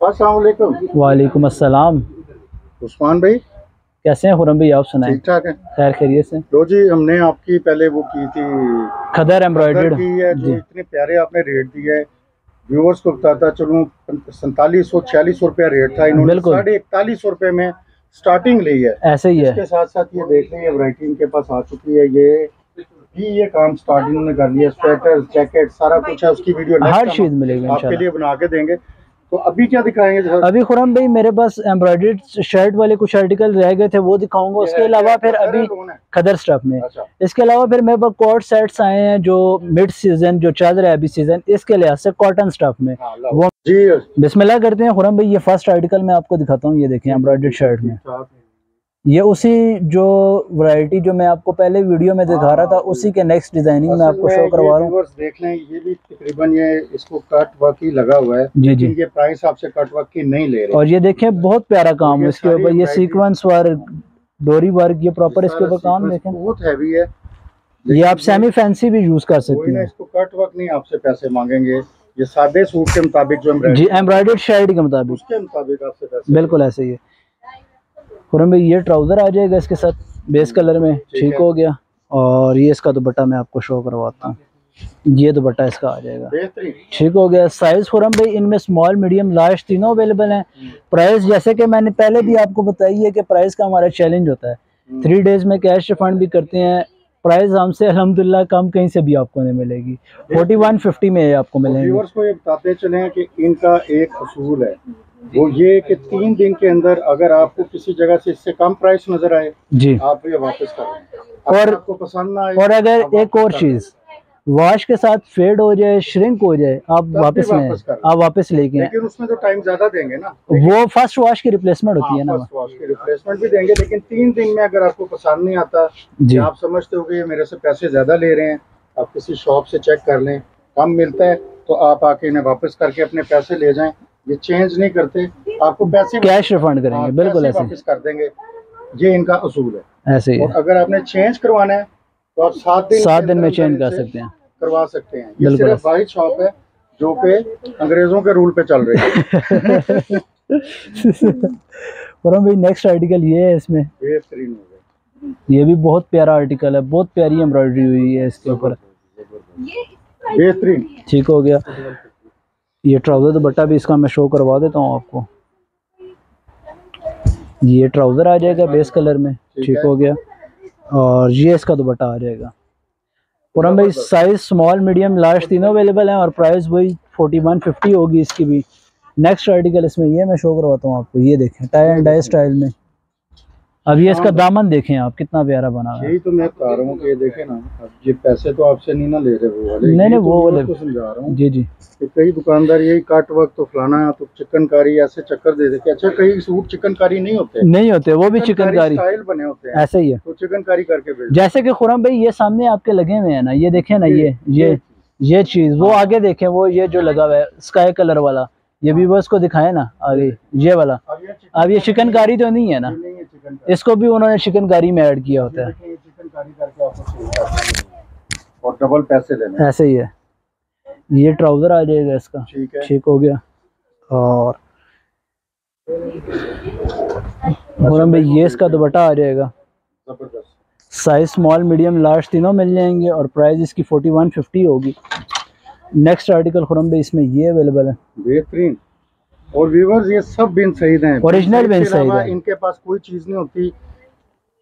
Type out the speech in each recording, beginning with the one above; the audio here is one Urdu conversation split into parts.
السلام علیکم۔ وعلیکم السلام۔ عثمان بھائی۔ کیسے ہیں خرم بھائی؟ آپ سنائیں۔ ٹھیک ٹھاک ہے خیر خیریت سے۔ لو جی ہم نے آپ کی پہلے وہ کی تھی۔ خدر قدر ایمبرائڈرڈ کی ہے جو جی۔ اتنے پیارے آپ نے ریٹ دی ہے ویورز کو بتاتا چلوں سینتالیس سو چھیالیس سو روپیہ ریٹ تھا۔ انہوں نے۔ ساڑھے اکتالیس سو روپے میں سٹارٹنگ لی ہے۔ ایسے ہی اس ہے کے ساتھ ساتھ یہ دیکھ لیں یہ ورائٹی ان کے پاس آ چکی ہے۔ یہ بھی یہ کام سٹارٹنگ نے کر لیا۔ سویٹر جیکٹ سارا کچھ ہے۔ اس کی ویڈیو ہر چیز ملے گی آپ کے لیے بنا کے دیں گے۔ تو ابھی کیا دکھائیں گے ابھی خرم بھائی میرے پاس ایمبرائڈرڈ شرٹ والے کچھ آرٹیکل رہ گئے تھے وہ دکھاؤں گا اس کے علاوہ پھر ابھی خدر سٹف میں اچھا اس کے علاوہ پھر میرے پاس کوٹ سیٹس آئے ہیں جو مڈ سیزن جو چل رہا ہے ابھی سیزن اس کے لحاظ سے کاٹن سٹف میں ہاں،۔ وہ جی بسم اللہ کرتے ہیں خرم بھائی یہ فرسٹ آرٹیکل میں آپ کو دکھاتا ہوں یہ دیکھیں ایمبرائڈرڈ شرٹ میں یہ اسی جو ورائٹی جو میں آپ کو پہلے ویڈیو میں دکھا رہا تھا اسی کے نیکسٹ ڈیزائننگ میں آپ کو شو کروا رہا ہوں۔ دیکھ لیں یہ بھی تقریباً یہ اس کو کٹ ورک ہی لگا ہوا ہے جی جی۔ یہ پرائس آپ سے کٹ ورک کی نہیں لے رہے۔ اور یہ دیکھیں بہت پیارا کام ہے اس کے اوپر یہ سیکوینس ورک ڈوری ورک یہ پراپر اس کے اوپر کام دیکھیں۔ بہت ہیوی ہے یہ آپ سیمی فینسی بھی یوز کر سکتے ہیں۔ اس کو کٹ ورک نہیں آپ سے پیسے مانگیں گے یہ سادے سوٹ کے مطابق جو جی ایمبرائڈرڈ شرٹ کے مطابق۔ اس کے مطابق آپ سے پیسے بالکل ایسے ہی ہے۔ خرم بھائی یہ ٹراؤزر آ جائے گا اس کے ساتھ بیس کلر میں ٹھیک ہو گیا۔ اور یہ اس کا دوپٹہ میں آپ کو شو کرواتا ہوں۔ یہ دوپٹہ اس کا آ جائے گا۔ ٹھیک ہو گیا۔ سائز خرم بھائی ان میں اسمال میڈیم لارج تینوں اویلیبل ہیں۔ پرائز جیسے کہ میں نے پہلے بھی آپ کو بتائی ہے کہ پرائز کا ہمارا چیلنج ہوتا ہے۔ تھری ڈیز میں کیش ریفنڈ بھی کرتے ہیں۔ پرائز ہم سے الحمدللہ کم کہیں سے بھی آپ کو نہیں ملے گی۔ فورٹی ون ففٹی میں آپ کو ملیں گے۔ ویورز کو یہ بتاتے چلیں کہ ان کا ایک اصول ہے۔ وہ یہ کہ تین دن کے اندر اگر آپ کو کسی جگہ سے اس سے کم پرائس نظر آئے جی آپ یہ واپس کر دیں اور- اگر آپ کو پسند نہ آئے اور اگر آپ ایک اور۔ چیز واش کے ساتھ فیڈ ہو جائے شرنک ہو جائے آپ واپس لیں۔ آپ واپس لے کے۔ لیکن اس میں تو ٹائم زیادہ دیں گے نا وہ فرسٹ واش کی ریپلیسمنٹ ہوتی ہے نا فرسٹ واش کی ریپلیسمنٹ بھی دیں گے لیکن تین دن میں اگر آپ کو پسند نہیں آتا جی آپ سمجھتے ہو کہ یہ میرے سے پیسے زیادہ لے رہے ہیں آپ کسی شاپ سے چیک کر لیں کم ملتا ہے تو آپ آ کے انہیں واپس کر کے اپنے پیسے لے جائیں یہ چینج نہیں کرتے آپ کو پیسے کیش ریفنڈ کریں ہاں، گے بالکل پیسے ایسے واپس کر دیں گے۔ یہ ان کا اصول ہے۔ ایسے ہی اگر آپ نے چینج کروانا ہے تو آپ سات دن سات دن میں چینج کر سکتے ہیں۔ کروا سکتے ہیں۔ یہ بالکل صرف واحد شاپ ہے جو کہ انگریزوں کے رول پہ چل رہی ہے۔ فرم بھائی نیکسٹ آرٹیکل یہ ہے اس میں۔ یہ بھی بہت پیارا آرٹیکل ہے بہت پیاری ایمبرائڈری ہوئی ہے اس کے اوپر۔ بہترین۔ ٹھیک ہو گیا۔ یہ ٹراؤزر دوپٹہ بھی اس کا میں شو کروا دیتا ہوں آپ کو۔ یہ ٹراؤزر آ جائے گا بیس کلر میں ٹھیک ہو گیا۔ اور یہ اس کا دوپٹہ آ جائے گا۔ پورم بھائی سائز اسمال میڈیم لارج تینوں اویلیبل ہیں اور پرائز وہی فورٹی ون ففٹی ہوگی اس کی بھی۔ نیکسٹ آرٹیکل اس میں یہ میں شو کرواتا ہوں آپ کو۔ یہ دیکھیں ٹائی اینڈ ڈائی اسٹائل میں۔ اب یہ اس کا دامن دیکھیں آپ کتنا پیارا بنا ہوا ہے۔ یہی تو میں بتا رہا ہوں کہ یہ دیکھیں نا یہ پیسے تو آپ سے نہیں نہ لے رہے وہ والے نہیں، نہیں، وہ والے- سمجھا رہا ہوں جی جی۔ کہ کئی دکاندار یہی کٹ وقت تو فلانا تو چکن کاری ایسے چکر دے دیتے اچھا کئی سوٹ چکن کاری نہیں ہوتے۔ نہیں ہوتے وہ بھی چکن کاری اسٹائل بنے ہوتے ہیں۔ ایسے ہی ہے۔ تو چکن کاری کر کے جیسے کہ خورم بھائی یہ سامنے آپ کے لگے ہوئے ہیں نا یہ دیکھیں نا یہ یہ یہ چیز۔ وہ آگے دیکھیں وہ یہ جو لگا ہوا ہے اسکائی کلر والا۔ یہ بھی بس کو دکھائے نا آگے یہ والا۔ اب یہ چکن کاری تو نہیں ہے نا۔ اس کو بھی انہوں نے چکن کاری میں ایڈ کیا ہوتا ہے۔ اور ڈبل پیسے لینے۔ ایسے ہی ہے۔ یہ ٹراؤزر آ جائے گا اس کا۔ ٹھیک ہو گیا۔ اور خورم بھائی یہ اس کا دوپٹہ آ جائے گا۔ سائز اسمال میڈیم لارج تینوں مل جائیں گے اور پرائز اس کی فورٹی ون ففٹی ہوگی۔ نیکسٹ آرٹیکل خورم بھائی اس میں یہ اویلیبل ہے. بہترین. اور ویورز یہ سب بن سعید ہیں. Original بن سعید ہیں۔ ان کے پاس کوئی چیز نہیں ہوتی.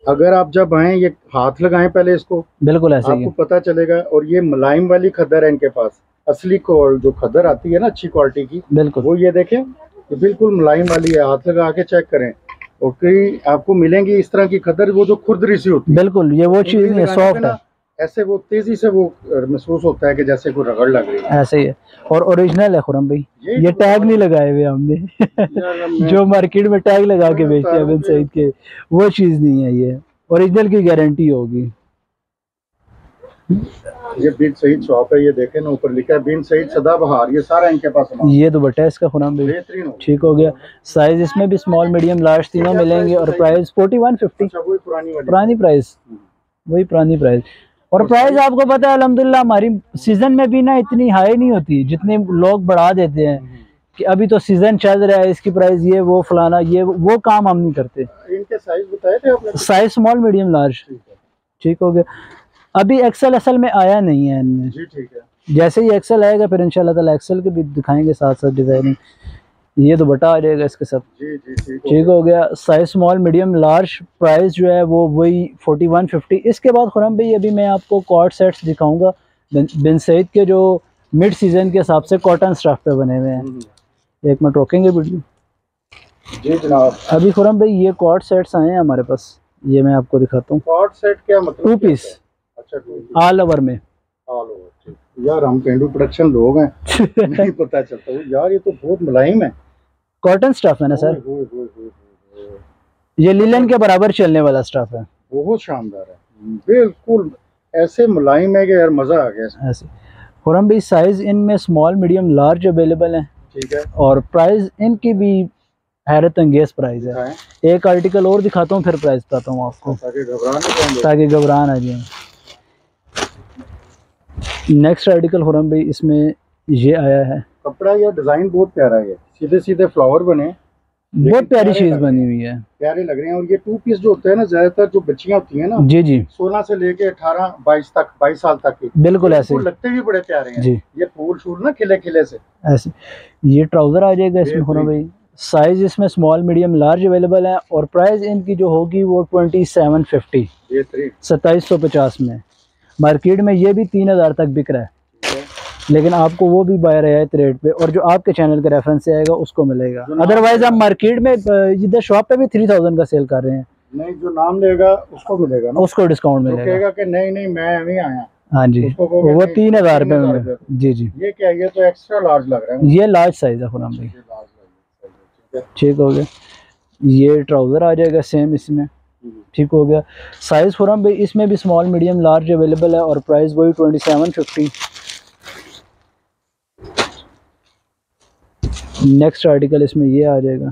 اگر آپ جب آئیں یہ ہاتھ لگائیں پہلے اس کو. بالکل ایسے آپ کو ہے. پتہ چلے گا. اور یہ ملائم والی کھدر ہے ان کے پاس. اصلی جو کھدر آتی ہے نا اچھی کوالٹی کی بالکل. وہ یہ دیکھیں یہ بالکل ملائم والی ہے. ہاتھ لگا کے چیک کریں. اور کئی آپ کو ملیں گی اس طرح کی کھدر وہ جو خردری سی ہوتی بالکل یہ وہ چیز نہیں ہے سافٹ ہے. ایسے وہ تیزی سے وہ محسوس ہوتا ہے کہ جیسے کوئی رگڑ لگ رہی ہے۔ ایسے ہی ہے۔ اور اوریجنل ہے خورم بھائی۔ یہ تو ٹیگ نہیں لگائے ہوئے ہم نے۔ جو مارکیٹ میں ٹیگ لگا کے بیچتے ہیں بن سعید کے وہ چیز نہیں ہے یہ۔ اوریجنل کی گارنٹی ہوگی۔ یہ بن سعید شاپ ہے یہ دیکھیں نا اوپر لکھا ہے بن سعید سدا بہار یہ سارا ان کے پاس یہ دوپٹہ ہے اس کا خورم ہو ٹھیک ہو گیا۔ سائز اس میں بھی اسمال میڈیم لارج تینوں ملیں گے اور پرائز فورٹی ون ففٹی پرانی پرائز وہی پرانی پرائز اور پرائز آپ کو پتا ہے الحمدللہ ہماری سیزن میں بھی نا اتنی ہائی نہیں ہوتی جتنے لوگ بڑھا دیتے ہیں کہ ابھی تو سیزن چل رہا ہے اس کی پرائز یہ وہ فلانا یہ وہ کام ہم نہیں کرتے۔ ان کے سائز بتائے تھے آپ نے؟ سائز اسمال میڈیم لارج ٹھیک ہو گیا۔ ابھی ایکسل اصل میں آیا نہیں ہے ان میں۔ جی ٹھیک ہے۔ جیسے ہی ایکسل آئے گا پھر ان شاء اللہ تعالیٰ ایکسل کے بھی دکھائیں گے ساتھ ساتھ ڈیزائننگ یہ تو بٹا آ جائے گا اس کے ساتھ۔ جی جی ٹھیک ٹھیک ہو گیا۔ Size small medium large price جو ہے وہ وہی فورٹی ون ففٹی اس کے بعد خرم بھائی ابھی میں آپ کو کارڈ سیٹس دکھاؤں گا۔ بن سعید کے جو مڈ سیزن کے حساب سے کاٹن اسٹاف پہ بنے ہوئے ہیں۔ ایک منٹ روکیں گے ویڈیو جی جناب۔ ابھی خرم بھائی یہ کارڈ سیٹس آئے ہیں ہمارے پاس۔ یہ میں آپ کو دکھاتا ہوں۔ کارڈ سیٹ کیا مطلب ٹو پیس؟ اچھا آل اوور میں۔ آل اوور یار ہم پینڈو پروڈکشن لوگ ہیں۔ نہیں پتہ چلتا۔ یار یہ تو بہت ملائم ہے۔ کاٹن اسٹاف ہے نا سر۔ یہ لیلن کے برابر چلنے والا اسٹاف ہے۔ بہت شاندار ہے۔ بالکل ایسے ملائم ہے کہ یار مزہ آ گیا۔ اس میں ایسے خرم بھائی سائز ان میں اسمال میڈیم لارج اویلیبل ہیں۔ ٹھیک ہے۔ اور پرائز ان کی بھی حیرت انگیز پرائز ہے۔ دکھائیں ایک آرٹیکل اور دکھاتا ہوں پھر پرائز بتاتا ہوں آپ کو۔ تاکہ گھبران آ جائیں۔ نیکسٹ آرٹیکل خرم بھائی اس میں یہ آیا ہے۔ کپڑا یا ڈیزائن بہت پیارا ہے۔ سیدھے سیدھے فلاور بنے۔ بہت پیاری چیز بنی ہوئی ہے۔ پیارے لگ رہے ہیں۔ اور یہ ٹو پیس جو ہوتے ہیں نا زیادہ تر جو بچیاں ہوتی ہیں نا جی جی۔ سولہ سے لے کے اٹھارہ بائیس تک بائیس سال تک بالکل ایسے لگتے بھی بڑے پیارے ہیں۔ جی۔ یہ پھول شول نا کھلے کھلے سے۔ ایسے۔ یہ ٹراؤزر آ جائے گا اس میں خرم بھائی سائز اس میں اسمال میڈیم لارج اویلیبل ہے۔ اور پرائز ان کی جو ہوگی وہ ٹوئنٹی سیون ففٹی ستائیس سو پچاس میں۔ مارکیٹ میں یہ بھی تین ہزار تک بک رہا ہے ہے۔ لیکن آپ کو وہ بھی بائی رعایت ریٹ پہ اور جو آپ کے چینل کے ریفرنس سے آئے گا اس کو ملے گا۔ ادروائز ہم مارکیٹ میں ادھر شاپ پہ بھی تھری تھاؤزینڈ کا سیل کر رہے ہیں۔ نہیں جو نام لے گا اس کو ملے گا اس کو ڈسکاؤنٹ ملے کہے گا گا کہ نہیں نہیں میں ابھی آیا ہاں جی۔ وہ تین ہزار روپے میں۔ جی جی۔ یہ کیا یہ تو ایکسٹرا لارج لگ رہا ہے۔ یہ لارج سائز ہے خرام بھائی۔ ٹھیک ہو گیا۔ یہ ٹراؤزر آ جائے گا سیم اس میں۔ ٹھیک ہو گیا۔ سائز خرام بھائی اس میں بھی اسمال میڈیم لارج اویلیبل ہے اور پرائز وہی twenty seven fifty next article اس میں یہ آ جائے گا۔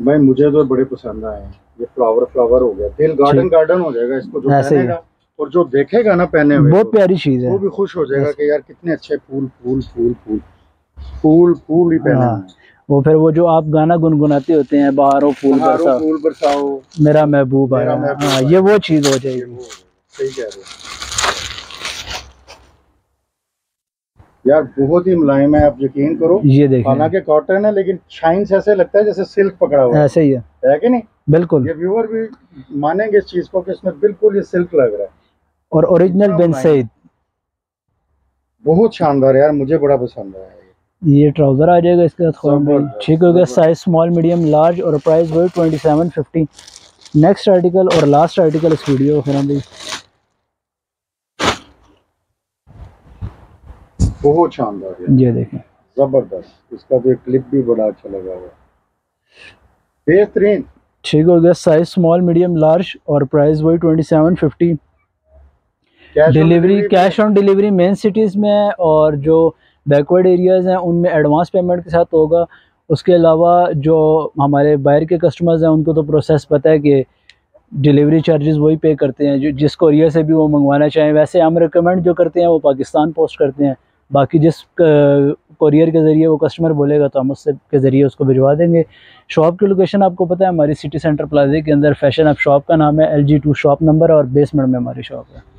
بھائی مجھے تو بڑے پسند آئے ہیں۔ یہ فلاور فلاور ہو گیا۔ دل گارڈن گارڈن ہو جائے گا۔ اس کو جو ایسے پہنے گا اور جو دیکھے گا نا پہنے ہوئے بہت پیاری چیز ہے۔ وہ بھی خوش ہو جائے گا کہ یار کتنے اچھے پھول پھول پھول پھول۔ پھول پھول ہی پہنے ہیں۔ وہ پھر وہ جو آپ گانا گنگناتے ہوتے ہیں بہاروں پھول بہاروں برسا پھول برساؤ۔ میرا محبوب آیا۔ ہاں آیا۔ یہ وہ چیز ہو جائے گی۔ ہو صحیح کہہ رہے ہو یار بہت ہی ملائم ہے آپ یقین کرو۔ یہ دیکھیں۔ حالانکہ کاٹن ہے لیکن شائنس ایسے لگتا ہے جیسے سلک پکڑا ہوا ایسے ہی ہے۔ ہے ہے کہ نہیں؟ بالکل۔ یہ ویور بھی مانیں گے اس چیز کو کہ اس میں بالکل یہ سلک لگ رہا ہے۔ اور اوریجنل بن سعید بہت شاندار ہے یار مجھے بڑا پسند آیا یہ ٹراؤزر آ جائے گا اس کے ساتھ ٹھیک ہو گیا۔ زبردست۔ سائز اسمال میڈیم لارج اور پرائز وہی twenty seven fifty next article اور لاسٹ آرٹیکل اس ویڈیو خرم بہت شاندار ہے۔ یہ دیکھیں۔ زبردست۔ اس کا تو کلپ بھی بڑا اچھا لگا ہوا۔ بہترین۔ ٹھیک ہو گیا۔ سائز اسمال میڈیم لارج اور پرائز وہی twenty seven fifty delivery cash on delivery main cities میں ہے اور جو بیکورڈ ایریاز ہیں ان میں ایڈوانس پیمنٹ کے ساتھ ہوگا۔ اس کے علاوہ جو ہمارے باہر کے کسٹمرز ہیں ان کو تو پروسیس پتہ ہے کہ ڈیلیوری چارجز وہی پے کرتے ہیں۔ جو جس کوریئر سے بھی وہ منگوانا چاہیں۔ ویسے ہم ریکمینڈ جو کرتے ہیں وہ پاکستان پوسٹ کرتے ہیں۔ باقی جس کوریئر کے ذریعے وہ کسٹمر بولے گا تو ہم اس سے کے ذریعے اس کو بھجوا دیں گے۔ شاپ کی لوکیشن آپ کو پتہ ہے، ہماری سٹی سینٹر پلازے کے اندر فیشن اپ شاپ کا نام ہے L G two shop number اور بیسمنٹ میں ہماری شاپ ہے۔